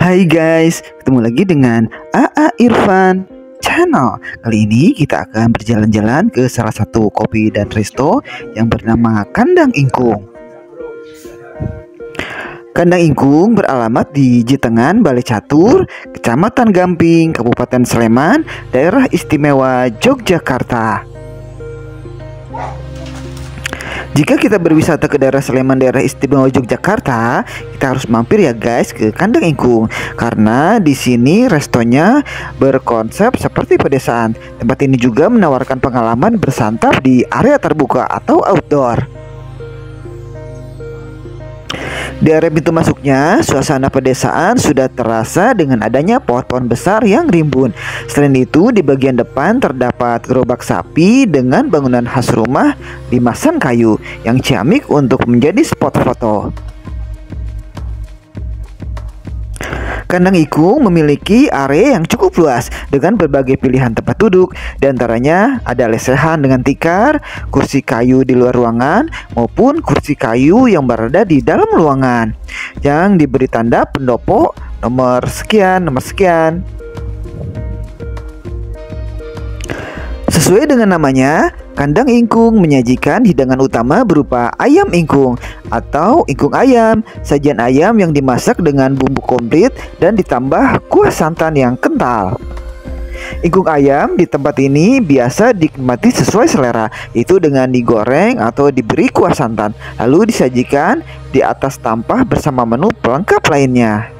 Hai guys, ketemu lagi dengan AA Irfan Channel Kali ini kita akan berjalan-jalan ke salah satu kopi dan resto yang bernama Kandang Ingkung Kandang Ingkung beralamat di Jitengan, Balai Catur, Kecamatan Gamping, Kabupaten Sleman, Daerah Istimewa Yogyakarta. Jika kita berwisata ke daerah Sleman, daerah istimewa Yogyakarta, kita harus mampir ya guys ke Kandang Ingkung karena di sini restonya berkonsep seperti pedesaan. Tempat ini juga menawarkan pengalaman bersantap di area terbuka atau outdoor. Di area pintu masuknya, suasana pedesaan sudah terasa dengan adanya pohon-pohon besar yang rimbun. Selain itu, di bagian depan terdapat gerobak sapi dengan bangunan khas rumah limasan kayu yang ciamik untuk menjadi spot foto. Kandang Ikung memiliki area yang cukup luas dengan berbagai pilihan tempat duduk, di antaranya ada lesehan dengan tikar, kursi kayu di luar ruangan, maupun kursi kayu yang berada di dalam ruangan yang diberi tanda pendopo nomor sekian, nomor sekian. Sesuai dengan namanya, Kandang ingkung menyajikan hidangan utama berupa ayam ingkung atau ingkung ayam, sajian ayam yang dimasak dengan bumbu komplit dan ditambah kuah santan yang kental. Ingkung ayam di tempat ini biasa dinikmati sesuai selera, itu dengan digoreng atau diberi kuah santan, lalu disajikan di atas tampah bersama menu pelengkap lainnya.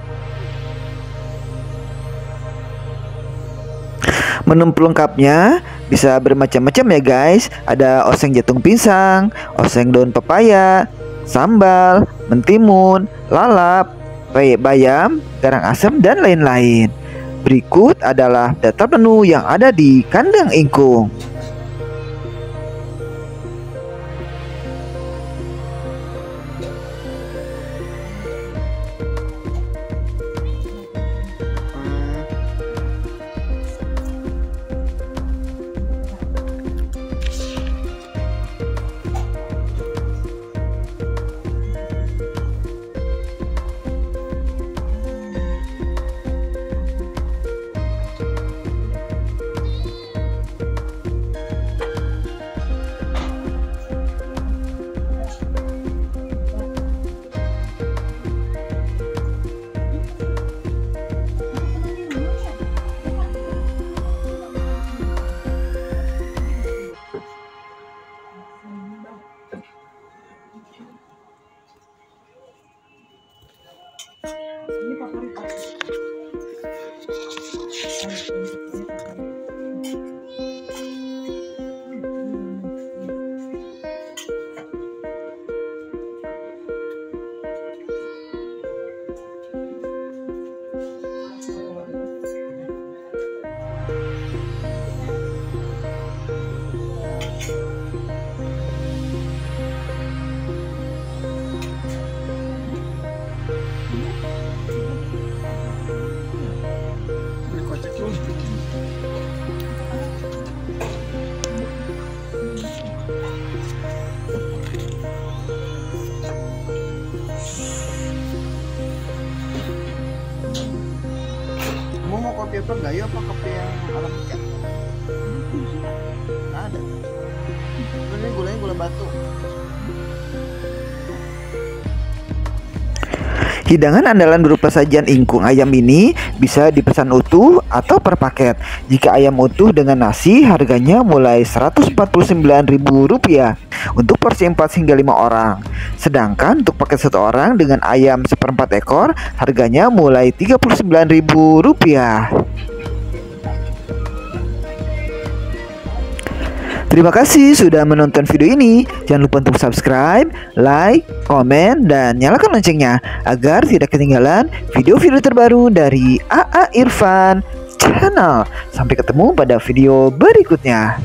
Menu pelengkapnya bisa bermacam-macam ya guys. Ada oseng jatung pisang, oseng daun pepaya, sambal, mentimun, lalap, peyek bayam, garang asam dan lain-lain. Berikut adalah daftar menu yang ada di kandang ingkung. 好。Apa gayo apa kopi yang arabica ada. Ini gulanya gula batu. Hidangan andalan berupa sajian ingkung ayam ini bisa dipesan utuh atau per paket. Jika ayam utuh dengan nasi harganya mulai Rp149.000 untuk porsi 4 hingga 5 orang. Sedangkan untuk paket satu orang dengan ayam seperempat ekor harganya mulai Rp39.000. Terima kasih sudah menonton video ini. Jangan lupa untuk subscribe, like, komen, dan nyalakan loncengnya agar tidak ketinggalan video-video terbaru dari AA Irfan Channel. Sampai ketemu pada video berikutnya.